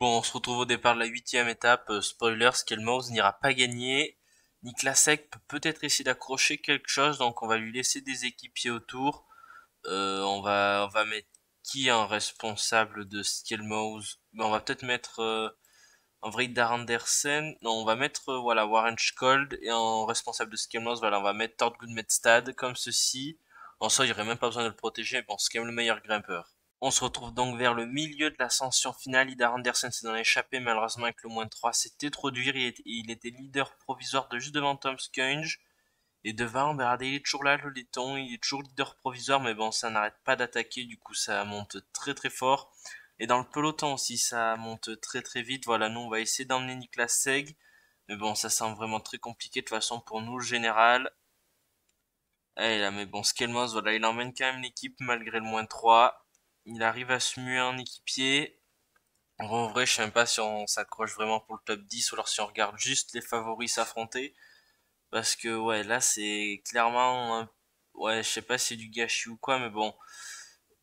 Bon, on se retrouve au départ de la huitième étape. Euh, spoiler, Skelmose n'ira pas gagner. Niklas Sek peut peut-être essayer d'accrocher quelque chose, donc on va lui laisser des équipiers autour. Euh, on va mettre qui en responsable de Skelmose ben, On va peut-être mettre euh, vrai Dar Andersen. On va mettre voilà Warren Skold et en responsable de Skelmose, voilà, on va mettre Tord Goodmedstad comme ceci. En soi, il n'y même pas besoin de le protéger. Bon, c'est quand le meilleur grimpeur. On se retrouve donc vers le milieu de l'ascension finale. Ida Anderson s'est dans l'échappée, malheureusement avec le moins 3, c'était trop dur. Il était, leader provisoire de juste devant Tom Skunge. Et devant, ben, il est toujours là, le laiton, il est toujours leader provisoire, mais bon, ça n'arrête pas d'attaquer, du coup ça monte très très fort. Et dans le peloton aussi, ça monte très très vite. Voilà, nous on va essayer d'emmener Niklas Seg. Mais bon, ça semble vraiment très compliqué de toute façon pour nous, le général. Et là, mais bon, Skelmos, voilà, il emmène quand même l'équipe malgré le moins 3 il arrive à se muer en équipier. En vrai, je sais même pas si on s'accroche vraiment pour le top 10 ou alors si on regarde juste les favoris s'affronter. Parce que, ouais, là, c'est clairement... Ouais, je sais pas si c'est du gâchis ou quoi, mais bon.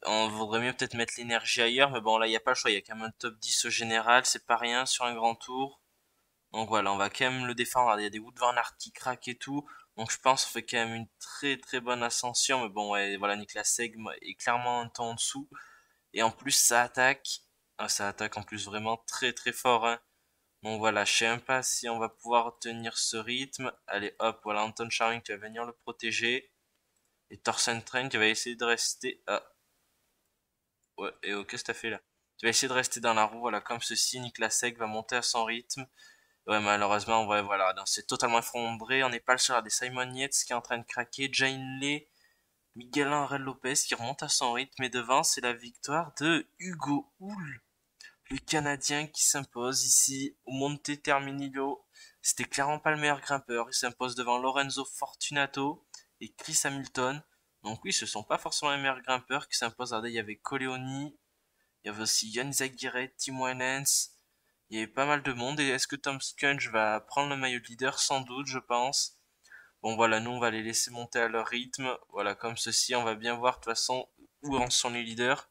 On voudrait mieux peut-être mettre l'énergie ailleurs, mais bon, là, il n'y a pas le choix. Il y a quand même un top 10 au général, c'est pas rien sur un grand tour. Donc voilà, on va quand même le défendre. Il y a des Wood Van Aert qui craquent et tout. Donc je pense qu'on fait quand même une très très bonne ascension. Mais bon, voilà, Niklas Segm est clairement un temps en dessous. Et en plus, ça attaque. Ah, ça attaque en plus vraiment très très fort. Hein. Donc voilà, je sais pas si on va pouvoir tenir ce rythme. Allez, hop, voilà, Anton Charing qui va venir le protéger. Et Thorsten Train qui va essayer de rester... Ah. Ouais, et oh, qu'est-ce que t'as fait là? Tu vas essayer de rester dans la roue, voilà, comme ceci. Niklas Seg va monter à son rythme. Ouais, malheureusement, ouais, voilà, c'est totalement effondré. On n'est pas le seul à des Simon Yates qui est en train de craquer. Jane Lee Miguel Angel Lopez qui remonte à son rythme et devant c'est la victoire de Hugo Hull, le Canadien qui s'impose ici au Monte Terminillo. C'était clairement pas le meilleur grimpeur, il s'impose devant Lorenzo Fortunato et Chris Hamilton. Donc oui, ce sont pas forcément les meilleurs grimpeurs qui s'imposent. il y avait Coleoni, il y avait aussi Yann Zaguirre, Tim il y avait pas mal de monde. Et est-ce que Tom Skunge va prendre le maillot de leader? Sans doute, je pense. Bon voilà, nous on va les laisser monter à leur rythme. Voilà, comme ceci, on va bien voir de toute façon où en sont les leaders.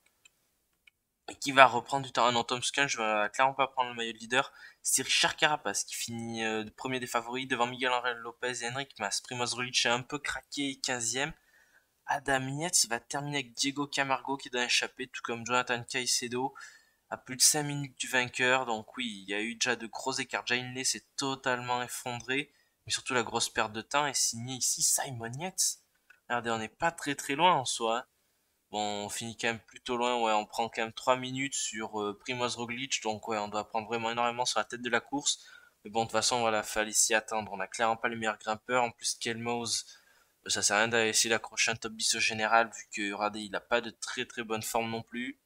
Et qui va reprendre du temps? Ah non, Tom je vais clairement pas prendre le maillot de leader. C'est Richard Carapace qui finit euh, premier des favoris devant Miguel Angel Lopez et Henrik Mas. Primoz Roglic est un peu craqué, 15ème. Adam Yates va terminer avec Diego Camargo qui doit échapper, tout comme Jonathan Caicedo à plus de 5 minutes du vainqueur. Donc oui, il y a eu déjà de gros écarts. Jainley s'est totalement effondré mais surtout la grosse perte de temps est signée ici Simon Yates. Regardez, on n'est pas très très loin en soi. Bon, on finit quand même plutôt loin, ouais, on prend quand même 3 minutes sur euh, Primoz Roglic, donc ouais, on doit prendre vraiment énormément sur la tête de la course. Mais bon, de toute façon, voilà, fallait s'y attendre. On a clairement pas les meilleurs grimpeurs. En plus, Kelmose, ça sert à rien d'essayer d'accrocher un top 10 au général, vu que, regardez, il a pas de très très bonne forme non plus.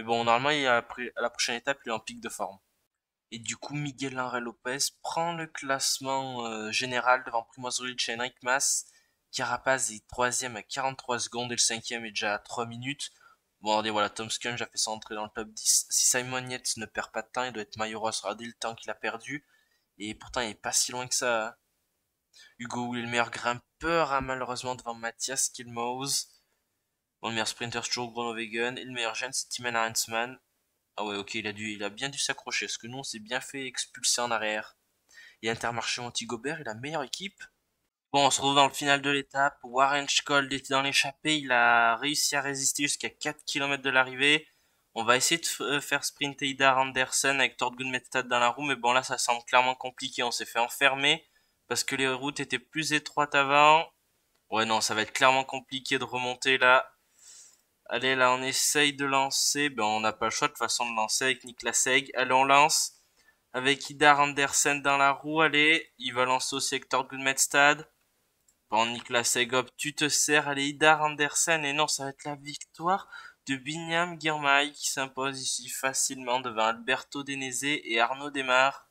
Mais bon, normalement, il a, à la prochaine étape, il est en pic de forme. Et du coup, Miguel Angel Lopez prend le classement euh, général devant Primoz Roglic et Henrik Mas. Carapaz est troisième à 43 secondes et le cinquième est déjà à 3 minutes. Bon, allez, voilà, Tom Skunge a fait sa entrée dans le top 10. Si Simon Yates ne perd pas de temps, il doit être maillot rose. Regardez le temps qu'il a perdu. Et pourtant, il est pas si loin que ça. Hein. Hugo meilleur grimpeur, hein, malheureusement, devant Mathias Kilmose. Bon, le meilleur sprinter, c'est toujours. Et le meilleur jeune, c'est Timen Heinzmann. Ah ouais, ok, il a, dû, il a bien dû s'accrocher, parce que nous, on s'est bien fait expulser en arrière. Et Intermarché Anti-Gobert est la meilleure équipe. Bon, on se retrouve dans le final de l'étape. Warren Scholl était dans l'échappée, il a réussi à résister jusqu'à 4 km de l'arrivée. On va essayer de euh, faire sprinter Ida Andersen avec Tord Metstad dans la roue, mais bon là ça semble clairement compliqué, on s'est fait enfermer parce que les routes étaient plus étroites avant. Ouais non, ça va être clairement compliqué de remonter là. Allez, là, on essaye de lancer. Ben, on n'a pas le choix de façon de lancer avec Niklas Seg. Allez, on lance. Avec Idar Andersen dans la roue. Allez, il va lancer au secteur Gudmedstad. Bon, Niklas hop, tu te sers. Allez, Idar Andersen. Et non, ça va être la victoire de Binyam Girmay qui s'impose ici facilement devant Alberto Denese et Arnaud Demar.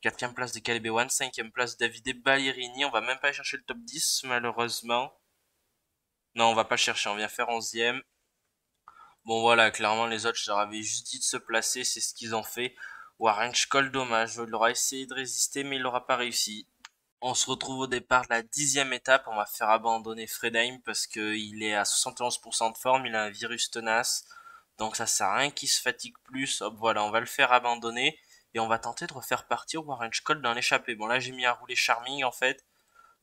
Quatrième place de Caleb One, cinquième place de Davide Ballerini. On va même pas chercher le top 10 malheureusement. Non, on va pas chercher, on vient faire onzième. Bon voilà, clairement les autres, je leur avais juste dit de se placer, c'est ce qu'ils ont fait. Warren Scholl, dommage, il aura essayé de résister, mais il n'aura pas réussi. On se retrouve au départ de la dixième étape, on va faire abandonner Fredheim parce qu'il est à 71% de forme, il a un virus tenace. Donc ça sert à rien qu'il se fatigue plus. Hop, voilà, on va le faire abandonner. Et on va tenter de refaire partir Warren Colt dans l'échappée. Bon, là, j'ai mis à rouler Charming, en fait,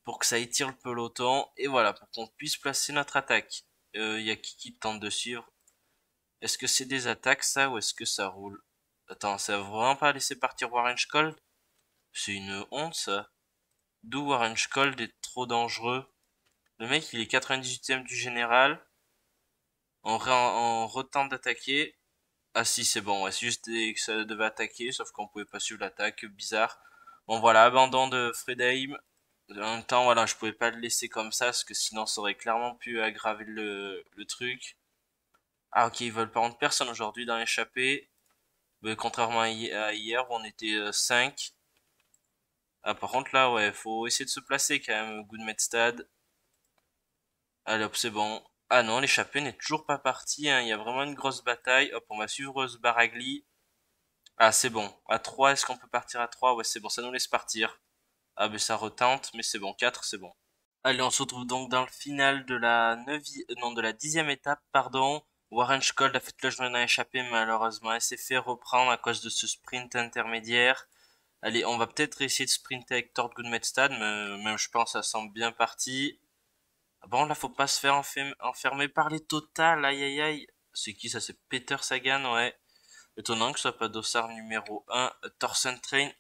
pour que ça étire le peloton. Et voilà, pour qu'on puisse placer notre attaque. Il euh, y a qui qui tente de suivre? Est-ce que c'est des attaques, ça, ou est-ce que ça roule? Attends, ça va vraiment pas laisser partir Warren Colt C'est une honte, ça. D'où Warren Colt est trop dangereux. Le mec, il est 98ème du général. On, on retente d'attaquer. Ah si, c'est bon, ouais, c'est juste que ça devait attaquer, sauf qu'on pouvait pas suivre l'attaque, bizarre. Bon voilà, abandon de Fredheim. En même temps, voilà, je pouvais pas le laisser comme ça, parce que sinon ça aurait clairement pu aggraver le truc. Ah ok, ils veulent pas rendre personne aujourd'hui dans l'échappée. Mais contrairement à hier, où on était 5. Euh, ah par contre là, ouais, faut essayer de se placer quand même, Goodmedstad. Allez hop, c'est bon. Ah non, l'échappée n'est toujours pas partie. Hein. Il y a vraiment une grosse bataille. Hop, on va suivre ce Baragli. Ah, c'est bon. À 3, est-ce qu'on peut partir à 3 Ouais, c'est bon, ça nous laisse partir. Ah, mais ça retente, mais c'est bon. 4, c'est bon. Allez, on se retrouve donc dans le final de la 9 euh, non, de la dixième étape, pardon. Warren Scholl a fait le journée dans l'échappée, malheureusement. Elle s'est fait reprendre à cause de ce sprint intermédiaire. Allez, on va peut-être essayer de sprinter avec Tord Goodmedstad, mais même je pense ça semble bien parti. Bon, là, faut pas se faire enfermer par les totales. Aïe, aïe, aïe. C'est qui ça? C'est Peter Sagan, ouais. Étonnant que ce soit pas Dossard numéro 1. Thorson Train.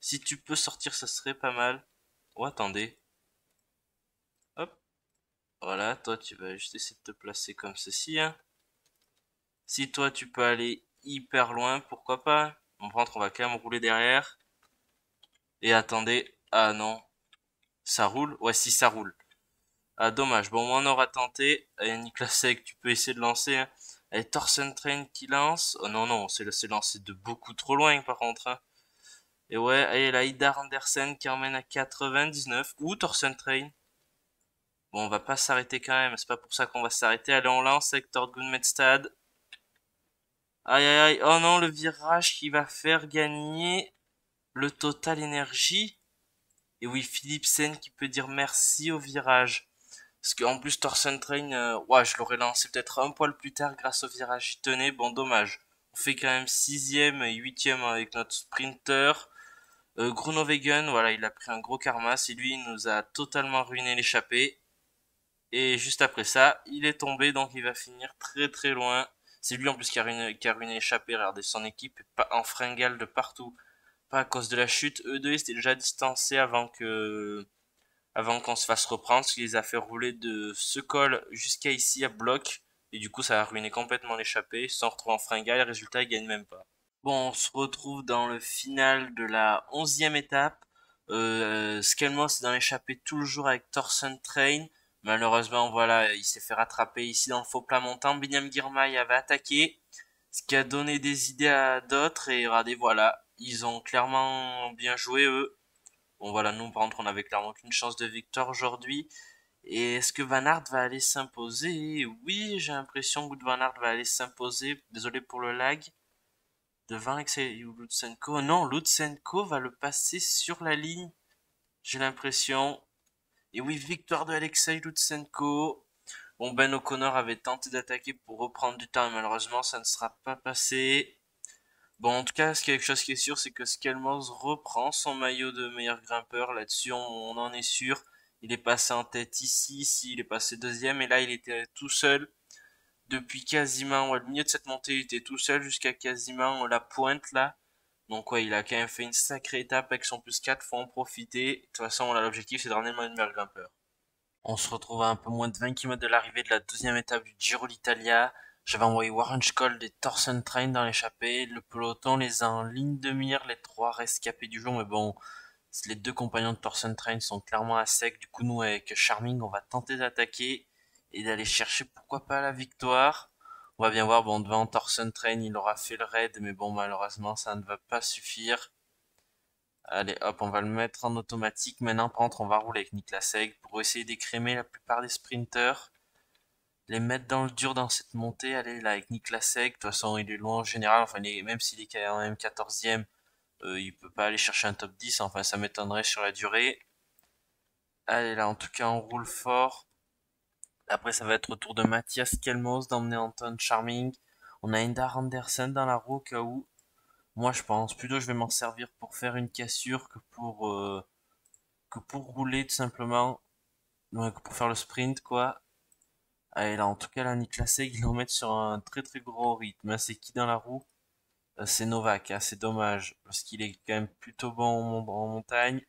Si tu peux sortir, ça serait pas mal. Oh, attendez. Hop. Voilà, toi, tu vas juste essayer de te placer comme ceci. Hein. Si toi, tu peux aller hyper loin, pourquoi pas? On on va quand même rouler derrière. Et attendez. Ah non. Ça roule? Ouais, si, ça roule. Ah, dommage. Bon, on aura tenté. Niklas Sek, tu peux essayer de lancer. Hein. Thorsten Train qui lance? Oh non, non, c'est lancé de beaucoup trop loin, par contre. Hein. Et ouais, allez, là, Idar Andersen qui emmène à 99. Ou Thorsten Train. Bon, on va pas s'arrêter quand même. C'est pas pour ça qu'on va s'arrêter. Allez, on lance avec Medstad. Aïe, aïe, aïe. Oh non, le virage qui va faire gagner le Total Énergie. Et oui, Philipsen qui peut dire merci au virage. Parce qu'en plus, Thorson Train, euh, ouais, je l'aurais lancé peut-être un poil plus tard grâce au virage. Il tenait, bon, dommage. On fait quand même 6ème et 8ème avec notre sprinter. Euh, voilà, il a pris un gros karma. C'est lui, il nous a totalement ruiné l'échappée. Et juste après ça, il est tombé, donc il va finir très très loin. C'est lui en plus qui a ruiné, qui a l'échappée. Regardez, son équipe pas en fringale de partout. Pas à cause de la chute. Eux deux, étaient déjà distancés avant que avant qu'on se fasse reprendre, ce qui les a fait rouler de ce col jusqu'à ici à bloc. Et du coup, ça a ruiné complètement l'échappée. Sans retrouver en fringale, le résultat, ils gagnent même pas. Bon, on se retrouve dans le final de la onzième étape. Euh, Skelmos est dans l'échappée toujours avec Thorson Train. Malheureusement, voilà, il s'est fait rattraper ici dans le faux plat montant. Binyam Girmay avait attaqué, ce qui a donné des idées à d'autres. Et regardez, voilà, ils ont clairement bien joué, eux. Bon voilà, nous par contre on avait clairement qu'une chance de victoire aujourd'hui. Et est-ce que Van Aert va aller s'imposer? Oui, j'ai l'impression que Van Aert va aller s'imposer. Désolé pour le lag. Devant Lutsenko. Non, Lutsenko va le passer sur la ligne. J'ai l'impression. Et oui, victoire de Alexei Lutsenko. Bon, Ben O'Connor avait tenté d'attaquer pour reprendre du temps, malheureusement ça ne sera pas passé. Bon, en tout cas, ce quelque chose qui est sûr, c'est que Skelmos reprend son maillot de meilleur grimpeur. Là-dessus, on, en est sûr. Il est passé en tête ici, ici, il est passé deuxième, et là, il était tout seul. Depuis quasiment, au milieu de cette montée, il était tout seul jusqu'à quasiment la pointe, là. Donc, ouais, il a quand même fait une sacrée étape avec son plus 4, faut en profiter. De toute façon, l'objectif, c'est de ramener le grimpeur. On se retrouve à un peu moins de 20 km de l'arrivée de la deuxième étape du Giro d'Italia. J'avais envoyé Warren Scholl des Thorson Train dans l'échappée. Le peloton les a en ligne de mire, les trois rescapés du jour. Mais bon, les deux compagnons de Thorson Train sont clairement à sec. Du coup, nous, avec Charming, on va tenter d'attaquer et d'aller chercher, pourquoi pas, la victoire. On va bien voir, bon, devant Thorson Train, il aura fait le raid. Mais bon, malheureusement, ça ne va pas suffire. Allez, hop, on va le mettre en automatique. Maintenant, par contre, on va rouler avec Niklas pour essayer d'écrémer la plupart des sprinters les mettre dans le dur dans cette montée, aller là avec Niklas Seg, de toute façon il est loin en général, enfin même s'il est quand même 14ème, euh, il peut pas aller chercher un top 10, enfin ça m'étonnerait sur la durée. Allez là, en tout cas on roule fort. Après ça va être au tour de Mathias Kelmos d'emmener Anton Charming. On a Indar Andersen dans la roue au cas où. Moi, je pense plutôt je vais m'en servir pour faire une cassure que pour euh, que pour rouler tout simplement. Donc pour faire le sprint quoi. Allez là, en tout cas là, Niklas il en met sur un très très gros rythme. C'est qui dans la roue? Euh, C'est Novak. Hein, c'est dommage parce qu'il est quand même plutôt bon en, montagne.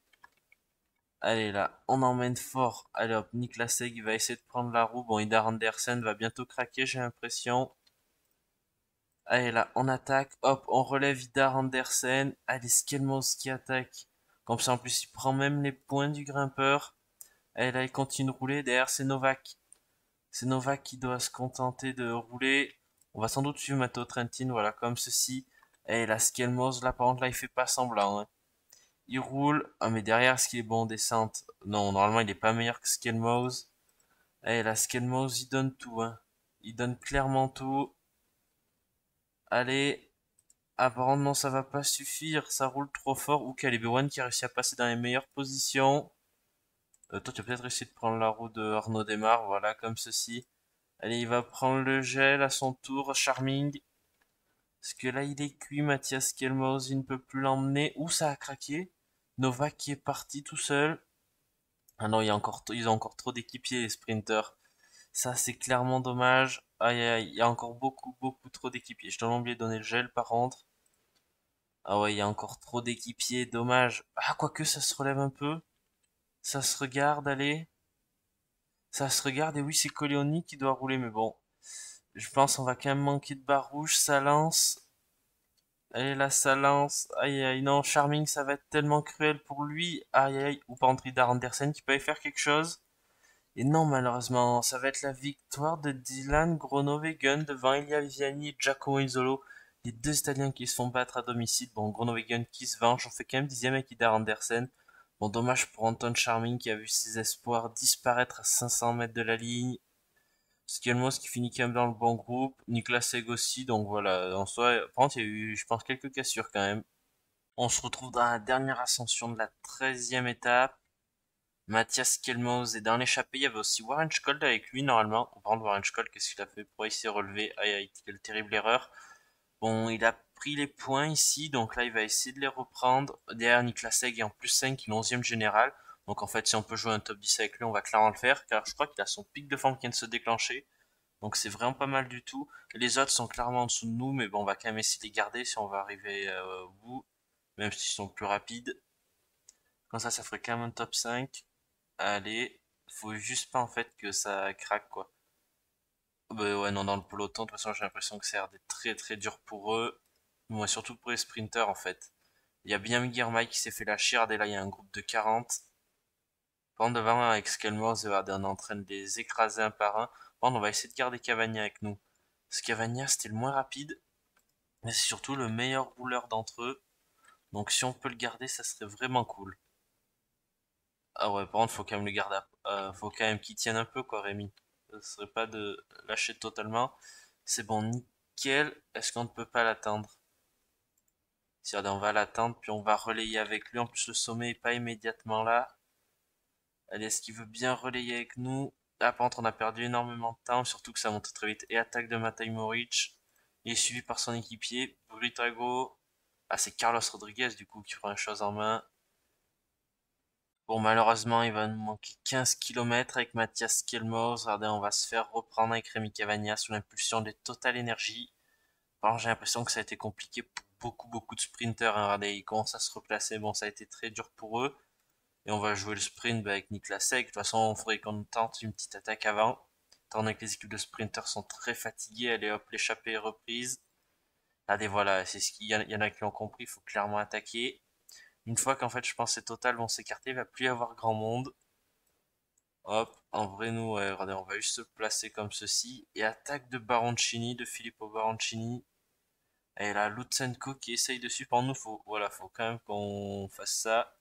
Allez là, on emmène fort. Allez hop, Niklas il va essayer de prendre la roue. Bon, Ida Andersen va bientôt craquer, j'ai l'impression. Allez là, on attaque. Hop, on relève Vidar Andersen. Allez, Skelmos qui attaque. Comme ça, en plus, il prend même les points du grimpeur. Allez là, il continue de rouler. Derrière, c'est Novak. C'est Novak qui doit se contenter de rouler. On va sans doute suivre Matteo Trentin, voilà, comme ceci. Et là, Skelmos, là, par contre, là, il fait pas semblant. Hein. Il roule. Ah, mais derrière, est-ce qu'il est bon en descente Non, normalement, il est pas meilleur que Skelmos. Et là, Skelmos, il donne tout. Hein. Il donne clairement tout. Allez. Apparemment, ça va pas suffire. Ça roule trop fort. Ou Calibre qui a réussi à passer dans les meilleures positions. Euh, toi, tu vas peut-être essayer de prendre la roue de Arnaud Desmar. Voilà, comme ceci. Allez, il va prendre le gel à son tour. Charming. Parce que là, il est cuit. Mathias Kelmos, il ne peut plus l'emmener. Où ça a craqué Novak qui est parti tout seul. Ah non, il y a encore, ils ont encore trop d'équipiers, les sprinters. Ça, c'est clairement dommage. Aïe aïe, il y a encore beaucoup, beaucoup trop d'équipiers. Je t'en oublié de donner le gel par contre. Ah ouais, il y a encore trop d'équipiers, dommage. Ah, quoique ça se relève un peu. Ça se regarde, allez. Ça se regarde, et oui, c'est Coleoni qui doit rouler, mais bon. Je pense on va quand même manquer de barre rouge, ça lance. Allez là, ça lance. Aïe aïe, non, Charming, ça va être tellement cruel pour lui. Aïe aïe, ou pas Andrida Andersen qui peut y faire quelque chose. Et non, malheureusement, ça va être la victoire de Dylan Gronovegen devant Elia Viviani et Giacomo Isolo. Les deux Italiens qui se font battre à domicile. Bon, Gronovegen qui se venge. On fait quand même dixième avec Idar Andersen. Bon, dommage pour Anton Charming qui a vu ses espoirs disparaître à 500 mètres de la ligne. Skelmos qui finit quand même dans le bon groupe. Nicolas Seg aussi. Donc voilà, en soi, par contre, il y a eu, je pense, quelques cassures quand même. On se retrouve dans la dernière ascension de la 13e étape. Mathias Kelmos est dans l'échappée. Il y avait aussi Warren Scholl avec lui normalement. On parle de Warren Scholl, qu'est-ce qu'il a fait pour essayer de relever? Aïe aïe, quelle terrible erreur. Bon, il a pris les points ici, donc là il va essayer de les reprendre. Derrière Niklas Seg et en plus 5, il est 11ème général. Donc en fait, si on peut jouer un top 10 avec lui, on va clairement le faire, car je crois qu'il a son pic de forme qui vient de se déclencher. Donc c'est vraiment pas mal du tout. Les autres sont clairement en dessous de nous, mais bon, on va quand même essayer de les garder si on va arriver euh, au bout, même s'ils sont plus rapides. Comme ça, ça ferait quand même un top 5. Allez, faut juste pas en fait que ça craque quoi. Bah ouais, non, dans le peloton, de toute façon, j'ai l'impression que ça a l'air d'être très très dur pour eux. Moi, surtout pour les sprinters en fait. Il y a bien Mike qui s'est fait la chire, et là il y a un groupe de 40. Pendant devant avec Skelmore, est en train de les écraser un par un. Bon, on va essayer de garder Cavagna avec nous. Parce que c'était le moins rapide, mais c'est surtout le meilleur rouleur d'entre eux. Donc si on peut le garder, ça serait vraiment cool. Ah ouais, par contre, faut quand même le garder. Euh, faut quand même qu'il tienne un peu, quoi, Rémi. Ce serait pas de lâcher totalement. C'est bon, nickel. Est-ce qu'on ne peut pas l'attendre? Si on va l'attendre, puis on va relayer avec lui. En plus, le sommet est pas immédiatement là. Est-ce qu'il veut bien relayer avec nous Là, par contre, on a perdu énormément de temps, surtout que ça monte très vite. Et attaque de Matej Moric. Il est suivi par son équipier, Britago. Ah, c'est Carlos Rodriguez, du coup, qui prend la chose en main. Bon, malheureusement, il va nous manquer 15 km avec Mathias Kielmos. Regardez, on va se faire reprendre avec Rémi Cavagna sous l'impulsion de Total Energy. J'ai l'impression que ça a été compliqué pour beaucoup, beaucoup de sprinters. Hein. Regardez, ils commencent à se replacer. Bon, ça a été très dur pour eux. Et on va jouer le sprint bah, avec Niklas Sek. De toute façon, on faudrait qu'on tente une petite attaque avant. Tandis que les équipes de sprinters sont très fatiguées. Allez hop, l'échappée est reprise. Regardez, voilà, c'est ce qu'il y, en a qui ont compris. Il faut clairement attaquer. Une fois qu'en fait je pense que Total vont s'écarter, il va plus y avoir grand monde. Hop, en vrai nous, regardez, on va juste se placer comme ceci. Et attaque de Baroncini, de Filippo Baroncini. Et là, Lutsenko qui essaye de suivre. nous, faut, voilà, faut quand même qu'on fasse ça.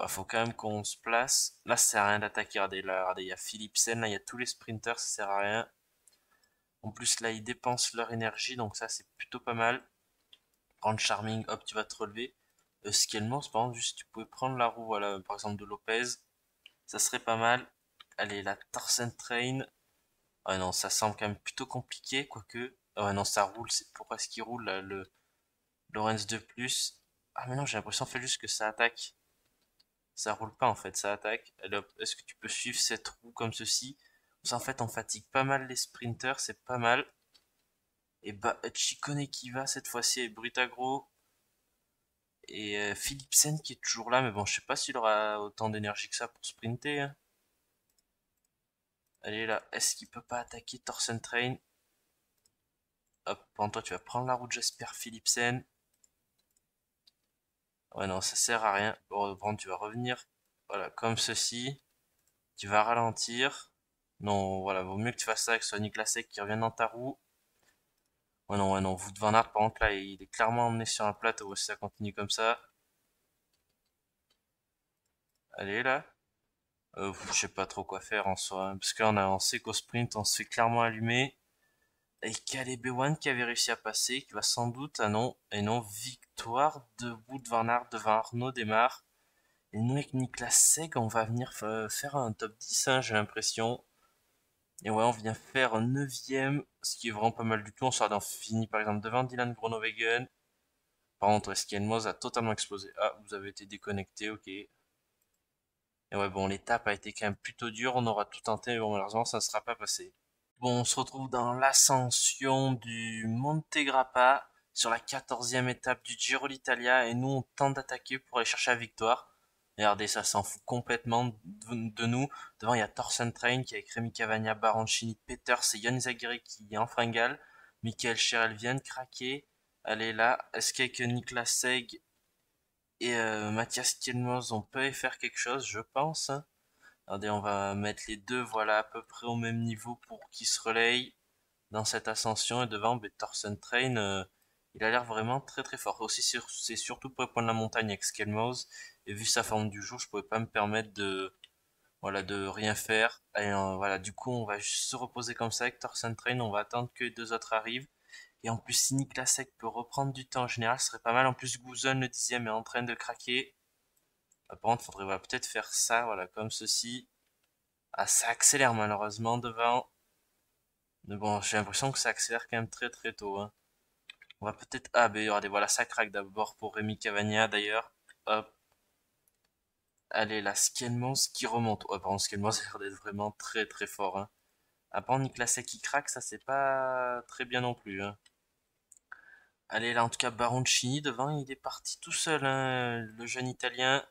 Il faut quand même qu'on se place. Là, ça sert à rien d'attaquer. Regardez, regardez, il y a Philipsen, là, il y a tous les sprinters, ça sert à rien. En plus, là, ils dépensent leur énergie, donc ça, c'est plutôt pas mal. Prendre Charming, hop, tu vas te relever. Euh, Skelmans, par exemple, juste tu pouvais prendre la roue, voilà, par exemple de Lopez, ça serait pas mal. Allez, la Tarsen Train. Ah non, ça semble quand même plutôt compliqué, quoique. Ah ouais, non, ça roule. Pourquoi est-ce qu'il roule, là, le Lorenz de plus? Ah, mais non, j'ai l'impression, fait juste que ça attaque. Ça roule pas, en fait, ça attaque. Est-ce que tu peux suivre cette roue comme ceci? En fait, on fatigue pas mal les sprinters, c'est pas mal. Et bah, Chikone qui va cette fois-ci, et Brutagro. Et euh, Philipsen qui est toujours là, mais bon, je sais pas s'il aura autant d'énergie que ça pour sprinter. Hein. Allez là, est-ce qu'il peut pas attaquer Thorsen Train Hop, pendant toi tu vas prendre la route j'espère Philipsen. Ouais non, ça sert à rien. Bon, tu vas revenir, voilà, comme ceci. Tu vas ralentir. Non, voilà, vaut mieux que tu fasses ça avec ce Nicolas Sec qui revient dans ta roue. Ouais non, ouais non, vous Van Aert par contre là, il est clairement emmené sur un plateau si ça continue comme ça. Allez là. Euh, je sais pas trop quoi faire en soi. Hein, parce que là, on a avancé qu'au sprint, on se fait clairement allumer. Et Caleb Ewan qui avait réussi à passer, qui va sans doute, ah non, et non, victoire de Wood Van devant Arnaud démarre. Et nous avec Niklas Seg, on va venir faire un top 10, hein, j'ai l'impression. Et ouais, on vient faire un 9 ce qui est vraiment pas mal du tout. On sera dans fini par exemple devant Dylan Groenewegen. Par contre, Esquielmoz a totalement explosé. Ah, vous avez été déconnecté, ok. Et ouais, bon, l'étape a été quand même plutôt dure. On aura tout tenté, mais bon, malheureusement, ça ne sera pas passé. Bon, on se retrouve dans l'ascension du Monte Grappa sur la 14e étape du Giro d'Italia et nous on tente d'attaquer pour aller chercher la victoire. Regardez, ça s'en fout complètement de nous. Devant, il y a Thorsten Train qui est avec Rémi Cavagna, Baroncini, Peters et Yann Zaguirre qui est en fringale. Michael Scherel vient de craquer. Allez là, est-ce qu'avec Niklas Seg et euh, Mathias Kielmoz, on peut faire quelque chose, je pense. Regardez, on va mettre les deux, voilà, à peu près au même niveau pour qu'ils se relayent dans cette ascension. Et devant, ben, Thorsten Train, euh, il a l'air vraiment très très fort. Aussi, c'est surtout pour prendre la montagne avec Skelmose. Et vu sa forme du jour, je pouvais pas me permettre de, voilà, de rien faire. Et euh, voilà, du coup, on va juste se reposer comme ça avec Thorsten Train. On va attendre que les deux autres arrivent. Et en plus, si peut reprendre du temps en général, ce serait pas mal. En plus, Guzon, le dixième, est en train de craquer. Par contre, faudrait peut-être faire ça, voilà, comme ceci. Ah, ça accélère malheureusement devant. Mais bon, j'ai l'impression que ça accélère quand même très très tôt. Hein. On va peut-être... Ah, ben regardez, voilà, ça craque d'abord pour Rémi Cavagna d'ailleurs. Hop. Allez, la Skelmons qui remonte. Oh, par contre, Skelmons a l'air d'être vraiment très très fort. Hein. Après, Nicolas qui craque, ça c'est pas très bien non plus. Hein. Allez, là en tout cas, Baroncini devant, il est parti tout seul, hein, le jeune italien.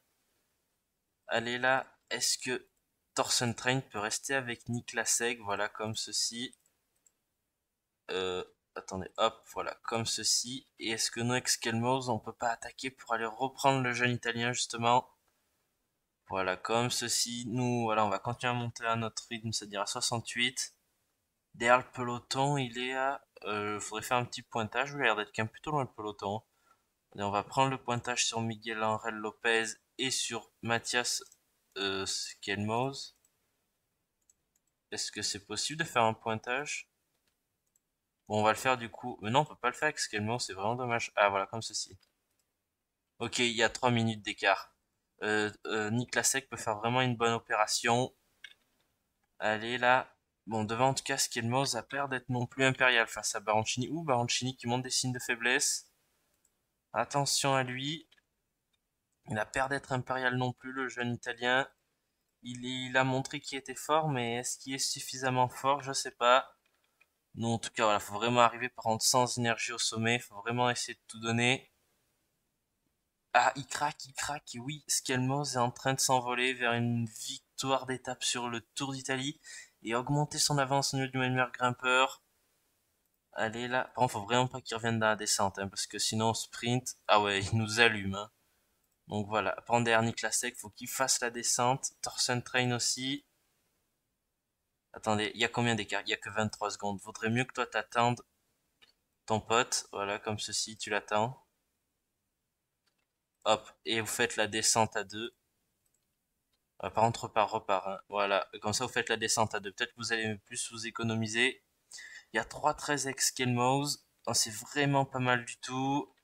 Allez là, est-ce que Thorsten Train peut rester avec Niklas Seg Voilà, comme ceci. Euh, attendez, hop, voilà, comme ceci. Et est-ce que nous, avec Skelmos, on peut pas attaquer pour aller reprendre le jeune italien, justement? Voilà, comme ceci. Nous, voilà, on va continuer à monter à notre rythme, c'est-à-dire à 68. Derrière le peloton, il est à... Euh, faudrait faire un petit pointage, il a l'air d'être quand même plutôt loin le peloton. On va prendre le pointage sur Miguel Angel Lopez et sur Mathias euh, Est-ce que c'est possible de faire un pointage? Bon, on va le faire du coup. Mais non, on peut pas le faire avec Skelmos, c'est vraiment dommage. Ah, voilà, comme ceci. Ok, il y a 3 minutes d'écart. Euh, euh, peut faire vraiment une bonne opération. Allez, là. Bon, devant en tout cas, Skelmos a peur d'être non plus impérial face à Baroncini. Ou Baroncini qui montre des signes de faiblesse. Attention à lui. Il a peur d'être impérial non plus, le jeune italien. Il, a montré qu'il était fort, mais est-ce qu'il est suffisamment fort? Je sais pas. Non, en tout cas, voilà, faut vraiment arriver par contre sans énergie au sommet. Faut vraiment essayer de tout donner. Ah, il craque, il craque. Oui, Skelmos est en train de s'envoler vers une victoire d'étape sur le Tour d'Italie et augmenter son avance au niveau du meilleur grimpeur. Allez là. Par contre, faut vraiment pas qu'il revienne dans la descente, hein, parce que sinon, sprint. Ah ouais, il nous allume. Hein. Donc voilà, Pander, Niklasek, faut qu'il fasse la descente. Thorsten Train aussi. Attendez, il y a combien d'écart Il y a que 23 secondes. Vaudrait mieux que toi t'attendes ton pote. Voilà, comme ceci, tu l'attends. Hop, et vous faites la descente à deux. par contre, repart, repart. Hein. Voilà, comme ça vous faites la descente à deux. Peut-être que vous allez plus vous économiser. Il y a 3-13 ex oh, C'est vraiment pas mal du tout.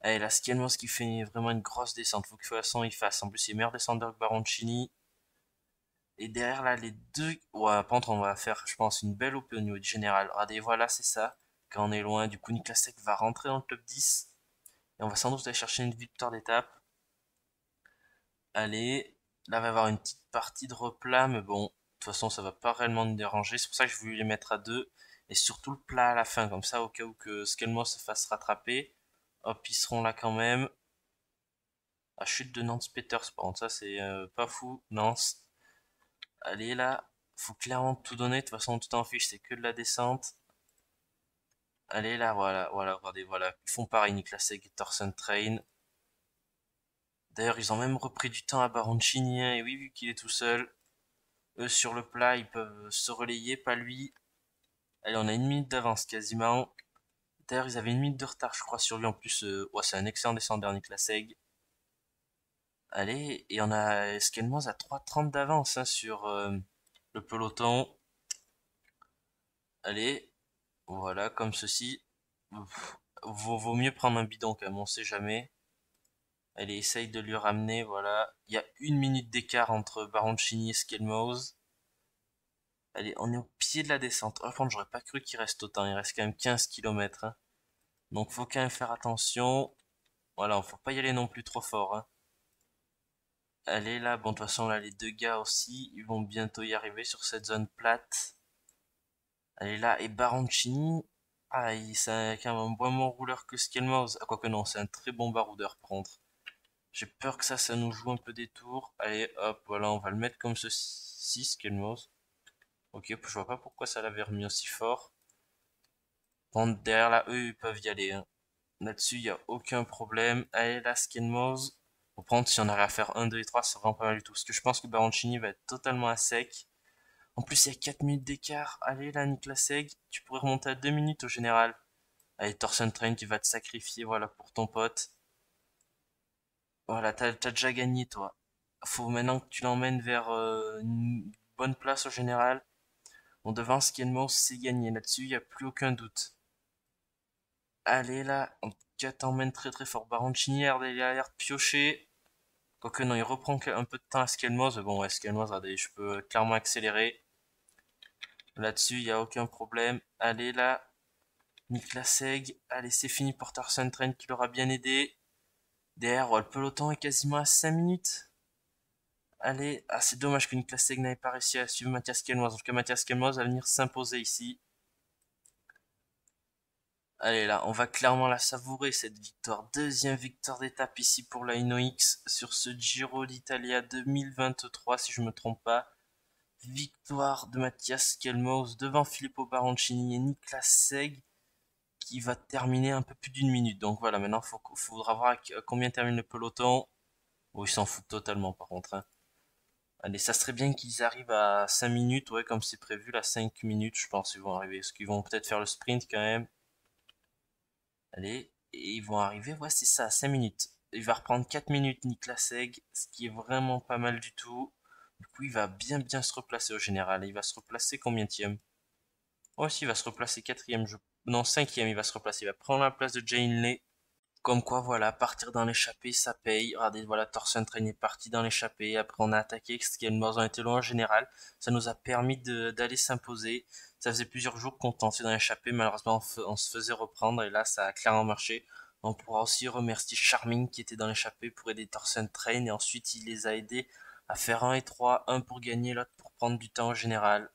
Allez, la Skelmos qui fait vraiment une grosse descente. Faut que de toute façon il fasse. En plus, il est meilleur descendeur que Baroncini. Et derrière là, les deux. Ouais, par contre, on va faire, je pense, une belle OP au niveau du général. Regardez, voilà, c'est ça. quand on est loin. Du coup, Niklasek va rentrer dans le top 10. Et on va sans doute aller chercher une victoire d'étape. Allez, là, va y avoir une petite partie de replat, mais bon, de toute façon, ça va pas réellement nous déranger. C'est pour ça que je voulais les mettre à deux. Et surtout le plat à la fin, comme ça, au cas où que Skelmos se fasse rattraper. Hop, ils seront là quand même. La chute de Nance Peters, par ça c'est euh, pas fou. Nance. Allez là, faut clairement tout donner. De toute façon, tout en fiche, c'est que de la descente. Allez là, voilà, voilà, regardez, voilà. Ils font pareil, et Thorsten Train. D'ailleurs, ils ont même repris du temps à Baroncini, hein, et oui, vu qu'il est tout seul. Eux, sur le plat, ils peuvent se relayer, pas lui. Allez, on a une minute d'avance quasiment. Ils avaient une minute de retard, je crois, sur lui. En plus, euh, c'est un excellent descendeur, Niklas Seg. Allez, et on a Eskelmans à 3.30 d'avance hein, sur euh, le peloton. Allez, voilà, comme ceci. Vaut, mieux prendre un bidon quand même, on sait jamais. Allez, essaye de lui ramener, voilà. Il y a une minute d'écart entre Baroncini et Skelmos. Allez, on est au pied de la descente. Par contre, j'aurais pas cru qu'il reste autant. Il reste quand même 15 km. Hein. Donc, faut quand même faire attention. Voilà, faut pas y aller non plus trop fort. Hein. Allez, là, bon, de toute façon, là, les deux gars aussi, ils vont bientôt y arriver sur cette zone plate. Allez, là, et Baroncini. Ah, c'est quand même un moins rouleur que Skelmos. Ah, quoique non, c'est un très bon baroudeur, par contre. J'ai peur que ça, ça nous joue un peu des tours. Allez, hop, voilà, on va le mettre comme ceci, Skelmos. Ok, je vois pas pourquoi ça l'avait remis aussi fort. Bon, derrière là, eux, ils peuvent y aller. Hein. Là-dessus, il n'y a aucun problème. Allez, là, Skinmose. Pour prendre, si on arrive à faire 1, 2 et 3, c'est vraiment pas mal du tout. Parce que je pense que Baroncini va être totalement à sec. En plus, il y a 4 minutes d'écart. Allez, là, Niklas Seg, tu pourrais remonter à 2 minutes au général. Allez, Thorsten Train, tu vas te sacrifier, voilà, pour ton pote. Voilà, t'as as déjà gagné, toi. Faut maintenant que tu l'emmènes vers euh, une bonne place au général. On devance Kenmos, c'est gagné. Là-dessus, il n'y a plus aucun doute. Allez là, en tout cas, t'emmènes très très fort. Baroncini a l'air de piocher. Quoique non, il reprend un peu de temps à Skelmos. Bon, ouais, Skelmos, je peux clairement accélérer. Là-dessus, il n'y a aucun problème. Allez là, Niklas Seg. Allez, c'est fini pour Tarsen Train qui l'aura bien aidé. Derrière, le peloton est quasiment à 5 minutes. Allez, ah, c'est dommage que Niklas Seg n'avait pas réussi à suivre Mathias Kelmoz. En tout cas, Mathias Kelmoz va venir s'imposer ici. Allez là, on va clairement la savourer cette victoire. Deuxième victoire d'étape ici pour la Inox sur ce Giro d'Italia 2023 si je me trompe pas. Victoire de Mathias Kelmoz devant Filippo Baroncini et Niklas Seg qui va terminer un peu plus d'une minute. Donc voilà, maintenant il faudra voir combien termine le peloton. Oh, il s'en fout totalement par contre. Hein. Allez, ça serait bien qu'ils arrivent à 5 minutes, ouais, comme c'est prévu, là, 5 minutes, je pense, ils vont arriver. Parce qu'ils vont peut-être faire le sprint quand même. Allez, et ils vont arriver, ouais, c'est ça, 5 minutes. Il va reprendre 4 minutes, Niklas ce qui est vraiment pas mal du tout. Du coup, il va bien bien se replacer au général. Il va se replacer combien de Oh, si, il va se replacer quatrième, je... non, cinquième, il va se replacer. Il va prendre la place de Jane Lee. Comme quoi, voilà, partir dans l'échappée, ça paye. Regardez, voilà, Thorsten Train est parti dans l'échappée. Après, on a attaqué, on était loin en général. Ça nous a permis d'aller s'imposer. Ça faisait plusieurs jours qu'on tentait dans l'échappée. Malheureusement, on, se faisait reprendre. Et là, ça a clairement marché. On pourra aussi remercier Charming qui était dans l'échappée pour aider Thorsten Train. Et ensuite, il les a aidés à faire 1 et 3. Un pour gagner, l'autre pour prendre du temps en général.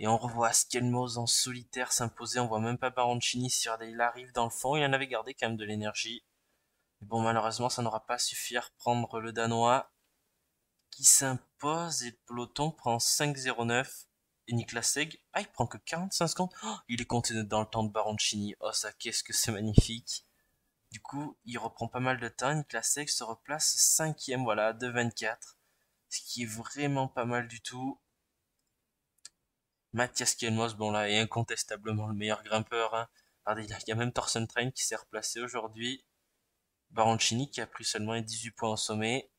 Et on revoit Skelmos en solitaire s'imposer. On voit même pas Baroncini. Si il arrive dans le fond, il en avait gardé quand même de l'énergie. Mais bon, malheureusement, ça n'aura pas suffi à reprendre le Danois qui s'impose et le peloton prend 5-0-9. Et Seg, ah, il prend que 45 secondes. Oh, il est compté dans le temps de Baroncini. Oh, ça, qu'est-ce que c'est magnifique. Du coup, il reprend pas mal de temps. Seg se replace 5ème, voilà, de 24. Ce qui est vraiment pas mal du tout. Mathias Kielmos, bon là, est incontestablement le meilleur grimpeur. Hein. il y a même Thorsten Train qui s'est replacé aujourd'hui. Baroncini qui a pris seulement 18 points au sommet.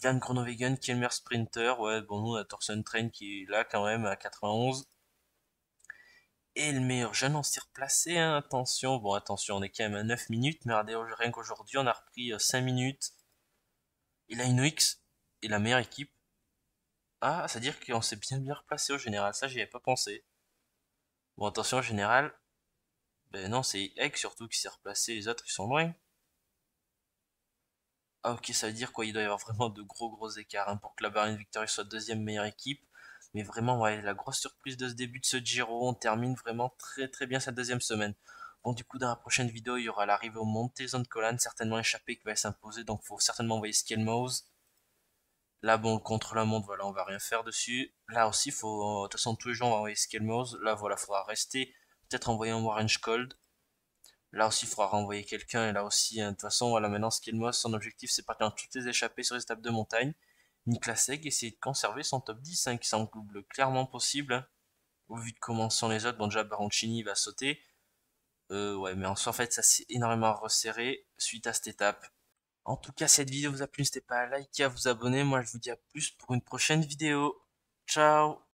Jan Groenewegen qui est le meilleur sprinter. Ouais, bon, nous, on a Thorsten Train qui est là quand même à 91. Et le meilleur jeune, on s'est replacé, hein. attention, bon attention, on est quand même à 9 minutes, mais regardez, rien qu'aujourd'hui, on a repris 5 euh, minutes. Et la X est la meilleure équipe ah, c'est-à-dire qu'on s'est bien bien replacé au général. Ça, j'y avais pas pensé. Bon, attention, général. Ben non, c'est Egg surtout qui s'est replacé, les autres ils sont loin. Ah ok, ça veut dire quoi, il doit y avoir vraiment de gros gros écarts hein, pour que la Barine Victory soit deuxième meilleure équipe. Mais vraiment, ouais, la grosse surprise de ce début de ce Giro, on termine vraiment très très bien cette deuxième semaine. Bon, du coup, dans la prochaine vidéo, il y aura l'arrivée au Montezon de Colan, certainement échappé, qui va s'imposer, donc faut certainement envoyer Skelmose. Là, bon, contre la montre, voilà, on va rien faire dessus. Là aussi, faut, de toute façon, tous les gens vont envoyer Skelmose. Là, voilà, faudra rester, peut-être envoyer un Orange Cold. Là aussi, il faudra renvoyer quelqu'un. Et là aussi, hein, de toute façon, voilà, maintenant, Skelmose, son objectif, c'est partir dans toutes les échappées sur les étapes de montagne. Niklas Seg essayer de conserver son top 10, hein, qui semble clairement possible. Hein. Au vu de comment sont les autres, bon, déjà, Baroncini va sauter. Euh, ouais, mais en fait, ça s'est énormément resserré suite à cette étape. En tout cas, cette vidéo vous a plu, n'hésitez pas à liker, à vous abonner. Moi, je vous dis à plus pour une prochaine vidéo. Ciao